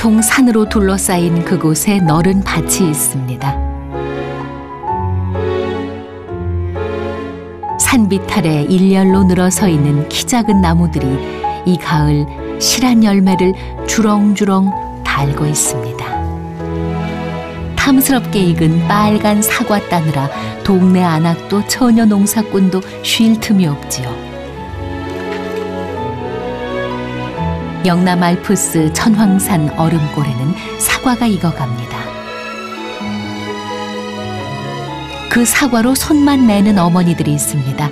온통 산으로 둘러싸인 그곳에 너른 밭이 있습니다. 산비탈에 일렬로 늘어서 있는 키 작은 나무들이 이 가을 실한 열매를 주렁주렁 달고 있습니다. 탐스럽게 익은 빨간 사과 따느라 동네 안악도 처녀 농사꾼도 쉴 틈이 없지요. 영남 알프스 천황산 얼음골에는 사과가 익어갑니다. 그 사과로 손만 내는 어머니들이 있습니다.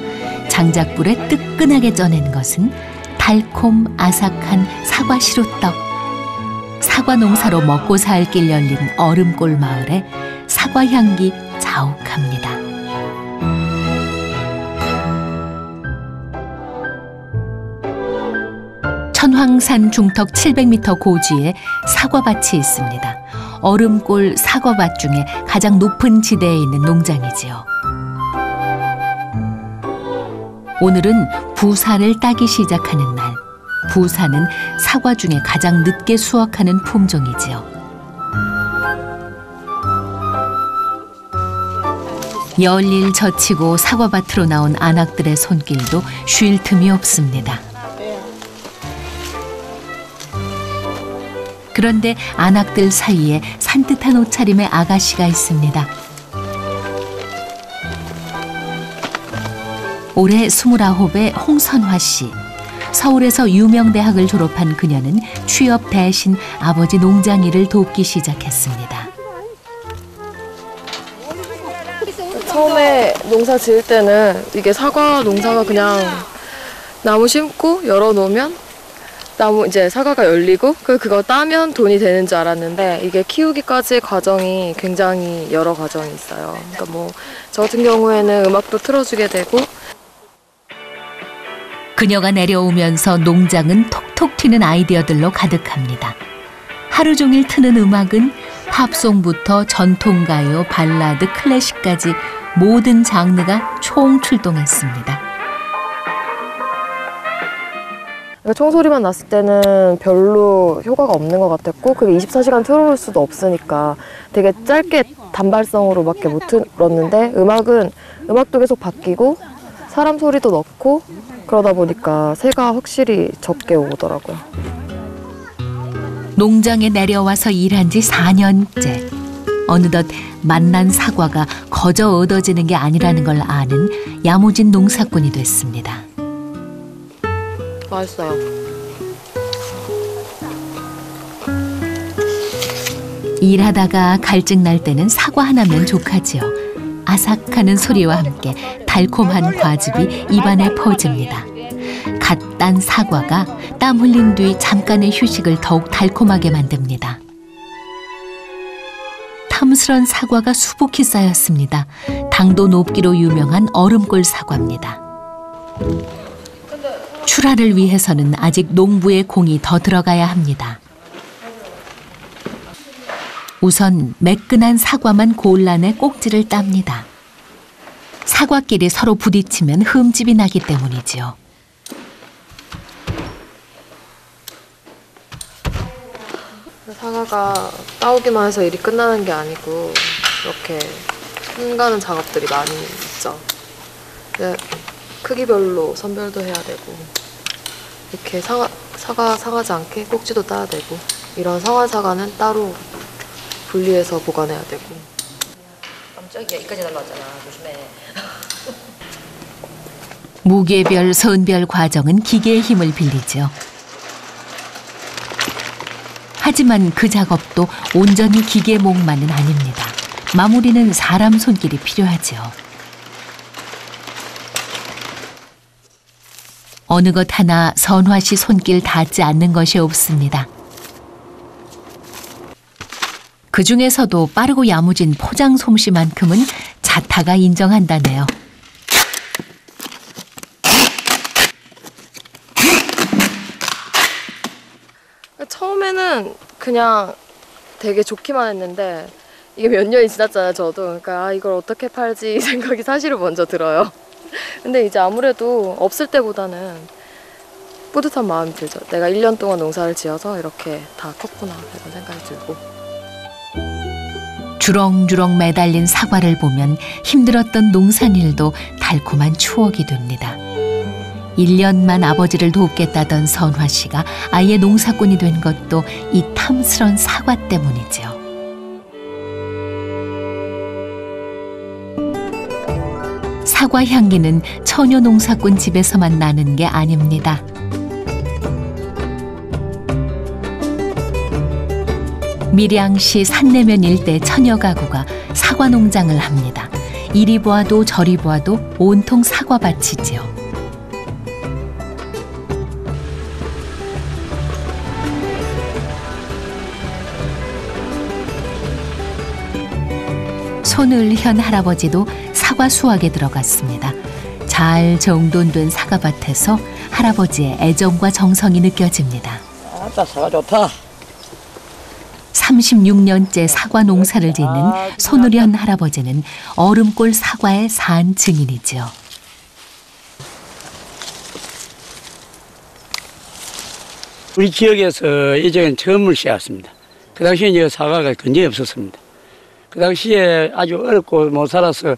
장작불에 뜨끈하게 쪄낸 것은 달콤 아삭한 사과 시루떡. 사과 농사로 먹고 살 길 열린 얼음골 마을에 사과 향기 자욱합니다. 천황산 중턱 700m 고지에 사과밭이 있습니다. 얼음골 사과밭 중에 가장 높은 지대에 있는 농장이지요. 오늘은 부사를 따기 시작하는 날. 부사는 사과 중에 가장 늦게 수확하는 품종이지요. 열일 젖히고 사과밭으로 나온 안악들의 손길도 쉴 틈이 없습니다. 그런데 안악들 사이에 산뜻한 옷차림의 아가씨가 있습니다. 올해 스물아홉의 홍선화 씨. 서울에서 유명 대학을 졸업한 그녀는 취업 대신 아버지 농장 일을 돕기 시작했습니다. 처음에 농사 지을 때는 이게 사과 농사가 그냥 나무 심고 열어 놓으면 나무 이제 사과가 열리고 그 그거 따면 돈이 되는 줄 알았는데 이게 키우기까지 과정이 굉장히 여러 과정이 있어요. 그러니까 뭐 저 같은 경우에는 음악도 틀어주게 되고 그녀가 내려오면서 농장은 톡톡 튀는 아이디어들로 가득합니다. 하루 종일 트는 음악은 팝송부터 전통가요, 발라드, 클래식까지 모든 장르가 총 출동했습니다. 그러니까 총소리만 났을 때는 별로 효과가 없는 것 같았고 그게 24시간 틀어볼 수도 없으니까 되게 짧게 단발성으로밖에 못 틀었는데 음악은 음악도 계속 바뀌고 사람 소리도 넣고 그러다 보니까 새가 확실히 적게 오더라고요. 농장에 내려와서 일한 지 4년째. 어느덧 만난 사과가 거저 얻어지는 게 아니라는 걸 아는 야무진 농사꾼이 됐습니다. 맛있어요. 일하다가 갈증 날 때는 사과 하나면 족하지요. 아삭하는 소리와 함께 달콤한 과즙이 입안에 퍼집니다. 갓 딴 사과가 땀 흘린 뒤 잠깐의 휴식을 더욱 달콤하게 만듭니다. 탐스런 사과가 수북히 쌓였습니다. 당도 높기로 유명한 얼음골 사과입니다. 출하를 위해서는 아직 농부의 공이 더 들어가야 합니다. 우선 매끈한 사과만 골라내 꼭지를 땁니다. 사과끼리 서로 부딪히면 흠집이 나기 때문이지요. 사과가 따오기만 해서 일이 끝나는 게 아니고 이렇게 손가는 작업들이 많이 있죠. 근데 크기별로 선별도 해야 되고 이렇게 사과, 사과 상하지 않게 꼭지도 따야 되고 이런 상한 사과는 따로 분리해서 보관해야 되고 깜짝이야 이까지 날라왔잖아 조심해 무게별, 선별 과정은 기계의 힘을 빌리죠. 하지만 그 작업도 온전히 기계 목만은 아닙니다. 마무리는 사람 손길이 필요하죠. 어느 것 하나 선화 씨 손길 닿지 않는 것이 없습니다. 그 중에서도 빠르고 야무진 포장 솜씨만큼은 자타가 인정한다네요. 처음에는 그냥 되게 좋기만 했는데 이게 몇 년이 지났잖아요 저도 그러니까 아, 이걸 어떻게 팔지 생각이 사실은 먼저 들어요 근데 이제 아무래도 없을 때보다는 뿌듯한 마음이 들죠. 내가 1년 동안 농사를 지어서 이렇게 다 컸구나 이런 생각이 들고 주렁주렁 매달린 사과를 보면 힘들었던 농산일도 달콤한 추억이 됩니다. 1년만 아버지를 돕겠다던 선화 씨가 아예 농사꾼이 된 것도 이 탐스런 사과 때문이죠. 사과 향기는 처녀 농사꾼 집에서만 나는 게 아닙니다. 밀양시 산내면 일대 처녀 가구가 사과 농장을 합니다. 이리 보아도 저리 보아도 온통 사과밭이지요. 손을 현 할아버지도 사과 수확에 들어갔습니다. 잘 정돈된 사과밭에서 할아버지의 애정과 정성이 느껴집니다. 아따 사과 좋다. 36년째 사과 농사를 짓는 손우련 할아버지는 얼음골 사과의 산 증인이죠. 우리 지역에서 이제는 처음을 씨앗습니다. 그 당시에 이제 사과가 굉장히 없었습니다. 그 당시에 아주 어렵고 못 살아서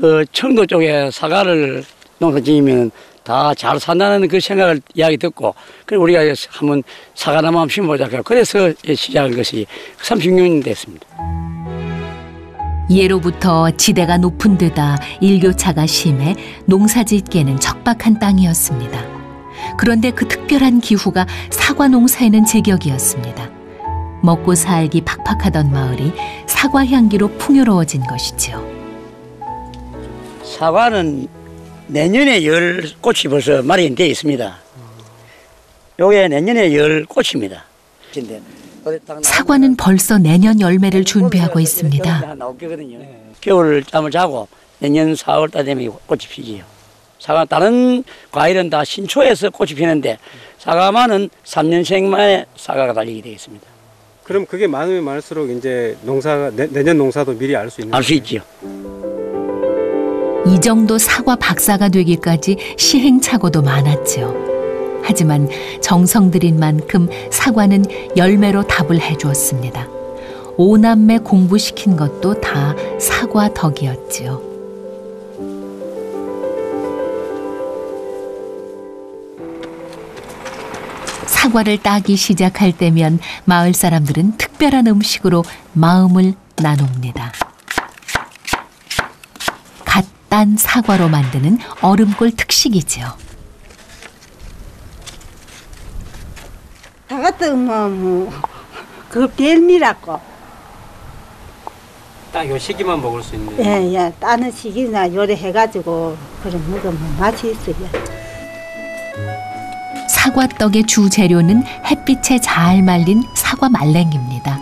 그 청도 쪽에 사과를 농사 지으면 다 잘 산다는 그 생각을 이야기 듣고 그리고 우리가 한번 사과나무 한번 심어보자. 그래서 시작한 것이 36년 됐습니다. 예로부터 지대가 높은 데다 일교차가 심해 농사짓기에는 척박한 땅이었습니다. 그런데 그 특별한 기후가 사과 농사에는 제격이었습니다. 먹고 살기 팍팍하던 마을이 사과 향기로 풍요로워진 것이지요. 사과는 내년에 열 꽃이 벌써 마련되어 있습니다. 요게 내년에 열 꽃입니다. 사과는 벌써 내년 열매를 준비하고 있습니다. 겨울 잠을 자고 내년 4월 달 되면 꽃이 피지요. 사과 다른 과일은 다 신초에서 꽃이 피는데 사과만은 3년생 만에 사과가 달리게 되어 있습니다. 그럼 그게 많으면 많을수록 이제 농사가 내, 내년 농사도 미리 알 수 있는 알수 있지요. 이 정도 사과 박사가 되기까지 시행착오도 많았죠. 하지만 정성 들인 만큼 사과는 열매로 답을 해주었습니다. 오남매 공부시킨 것도 다 사과 덕이었지요. 사과를 따기 시작할 때면 마을 사람들은 특별한 음식으로 마음을 나눕니다. 갓딴 사과로 만드는 얼음골 특식이지요. 다 같은 뭐 그 별미라고 딱 요 시기만 먹을 수 있는 예예 따는 시기나 요리해가지고 그래 먹으면 맛이 있어요. 사과떡의 주 재료는 햇빛에 잘 말린 사과 말랭입니다.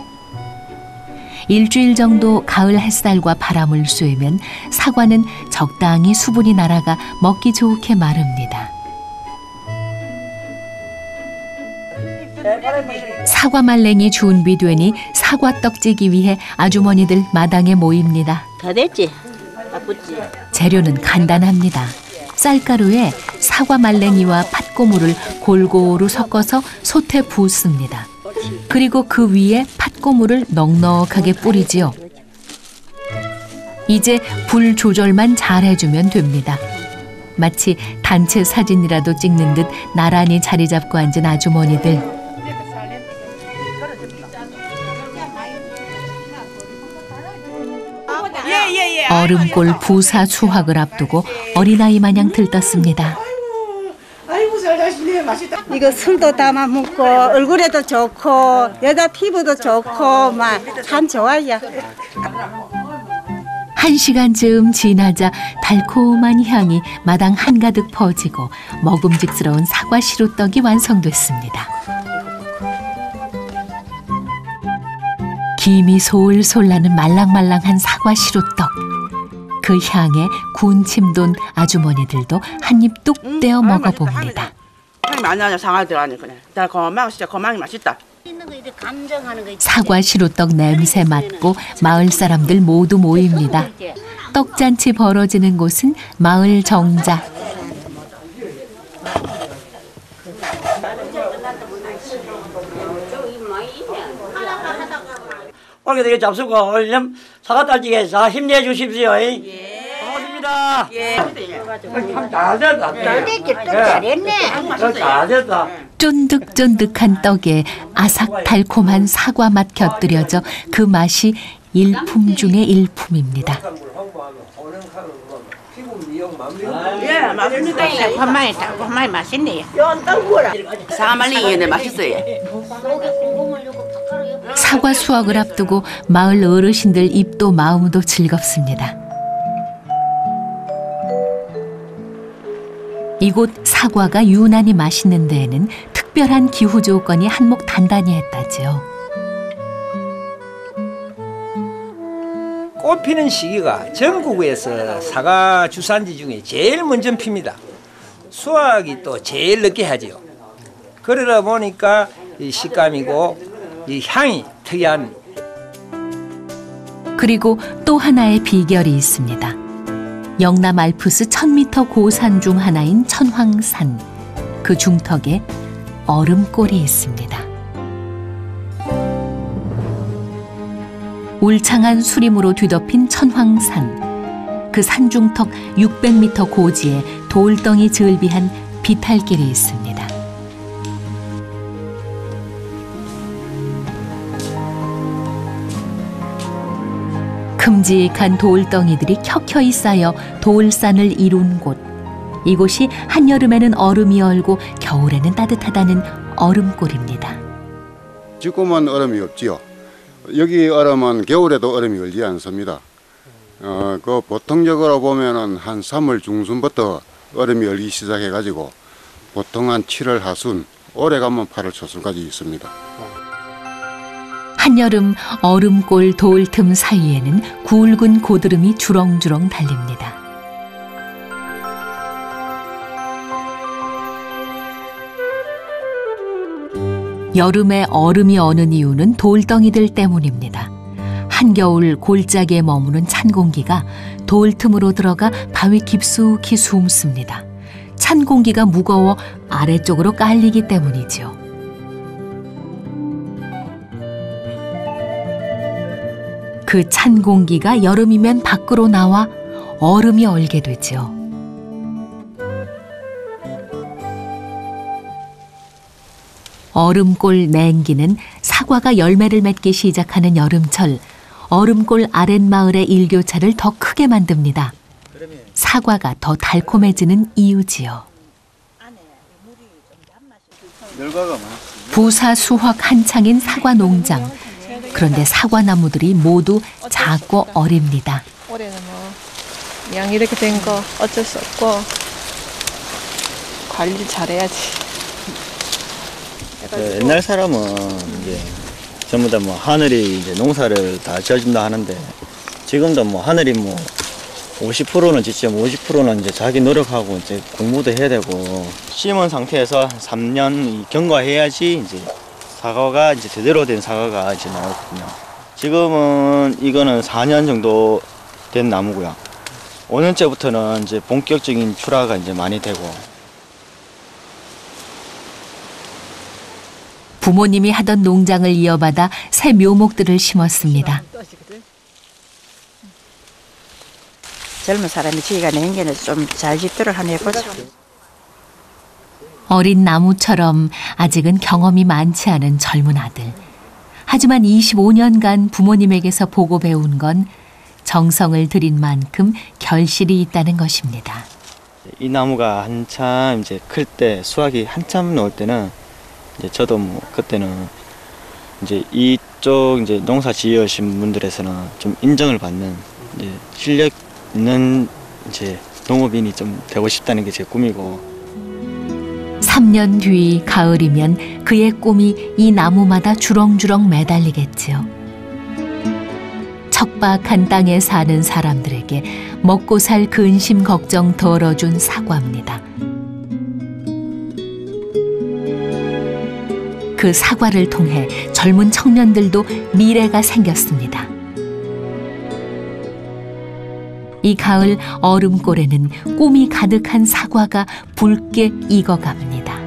일주일 정도 가을 햇살과 바람을 쐬면 사과는 적당히 수분이 날아가 먹기 좋게 마릅니다. 사과 말랭이 준비되니 사과떡 찌기 위해 아주머니들 마당에 모입니다. 다 됐지? 바쁘지? 재료는 간단합니다. 쌀가루에 사과 말랭이와 팥고물을 골고루 섞어서 솥에 붓습니다. 그리고 그 위에 팥고물을 넉넉하게 뿌리지요. 이제 불 조절만 잘 해주면 됩니다. 마치 단체 사진이라도 찍는 듯 나란히 자리 잡고 앉은 아주머니들. 얼음골 부사 수확을 앞두고 어린아이 마냥 들떴습니다. 이거 술도 담아 먹고 얼굴에도 좋고 여자 피부도 좋고 막 참 좋아요. 한 시간쯤 지나자 달콤한 향이 마당 한가득 퍼지고 먹음직스러운 사과 시루떡이 완성됐습니다. 김이 솔솔 나는 말랑말랑한 사과 시루떡. 그 향에 군침 돈 아주머니들도 한 입 뚝 떼어 먹어봅니다. 아니 아니 장아리 들어가니 그냥 달콤하고 진짜 거망이 맛있다. 사과 시루떡 냄새 맡고 마을 사람들 모두 모입니다. 떡잔치 벌어지는 곳은 마을 정자. 올게 되게 잡수고 올렴 사과 딸지게 자 힘내 주십시오. 예. 고맙습니다. 예. 참잘 됐다. 잘 됐지, 좀 잘했네. 잘 됐다. 쫀득쫀득한 떡에 아삭달콤한 사과 맛 곁들여져 그 맛이 일품 중의 일품입니다. 예, 맛있습니다. 달콤하니 달콤하니 맛있네요. 사말리 이네 맛있어요. 사과 수확을 앞두고 마을 어르신들 입도 마음도 즐겁습니다. 이곳 사과가 유난히 맛있는 데에는 특별한 기후 조건이 한몫 단단히 했다지요. 꽃 피는 시기가 전국에서 사과 주산지 중에 제일 먼저 핍니다. 수확이 또 제일 늦게 하지요. 그러다 보니까 이 식감이고 이 향이 특이한 그리고 또 하나의 비결이 있습니다. 영남 알프스 1000m 고산 중 하나인 천황산. 그 중턱에 얼음골이 있습니다. 울창한 수림으로 뒤덮인 천황산. 그 산중턱 600m 고지에 돌덩이 즐비한 비탈길이 있습니다. 큼직한 돌덩이들이 켜켜이 쌓여 돌산을 이룬 곳. 이곳이 한여름에는 얼음이 얼고 겨울에는 따뜻하다는 얼음골입니다. 지금은 얼음이 없지요. 여기 얼음은 겨울에도 얼음이 얼지 않습니다. 어, 그 보통적으로 보면은 한 3월 중순부터 얼음이 얼기 시작해가지고 보통 한 7월 하순, 오래 가면 8월 초순까지 있습니다. 한여름 얼음골 돌 틈 사이에는 굵은 고드름이 주렁주렁 달립니다. 여름에 얼음이 어는 이유는 돌덩이들 때문입니다. 한겨울 골짜기에 머무는 찬 공기가 돌 틈으로 들어가 바위 깊숙이 숨습니다. 찬 공기가 무거워 아래쪽으로 깔리기 때문이지요. 그 찬 공기가 여름이면 밖으로 나와 얼음이 얼게 되지요. 얼음골 냉기는 사과가 열매를 맺기 시작하는 여름철 얼음골 아랫마을의 일교차를 더 크게 만듭니다. 사과가 더 달콤해지는 이유지요. 부사 수확 한창인 사과 농장. 그런데 사과 나무들이 모두 작고 어립니다. 올해는 뭐 그냥 이렇게 된 거 어쩔 수 없고 관리 잘해야지. 그 옛날 사람은 이제 전부 다 뭐 하늘이 이제 농사를 다 지어준다 하는데 지금도 뭐 하늘이 뭐 50%는 짓지만 50%는 이제 자기 노력하고 이제 공부도 해야 되고 심은 상태에서 3년 경과해야지 이제 사과가 이제 제대로 된 사과가 이제 나오거든요. 지금은 이거는 4년 정도 된 나무고요. 5년째부터는 이제 본격적인 출하가 이제 많이 되고 부모님이 하던 농장을 이어받아 새 묘목들을 심었습니다. 젊은 사람이 지가 내년에는 좀잘 짓도록 한번 해보자. 어린 나무처럼 아직은 경험이 많지 않은 젊은 아들. 하지만 25년간 부모님에게서 보고 배운 건 정성을 들인 만큼 결실이 있다는 것입니다. 이 나무가 한참 이제 클 때 수확이 한참 나올 때는 이제 저도 뭐 그때는 이제 이쪽 이제 농사 지으신 분들에서는 좀 인정을 받는 실력 있는 이제 농업인이 좀 되고 싶다는 게 제 꿈이고 3년 뒤 가을이면 그의 꿈이 이 나무마다 주렁주렁 매달리겠지요. 척박한 땅에 사는 사람들에게 먹고 살 근심 걱정 덜어준 사과입니다. 그 사과를 통해 젊은 청년들도 미래가 생겼습니다. 이 가을 얼음골에는 꿈이 가득한 사과가 붉게 익어갑니다.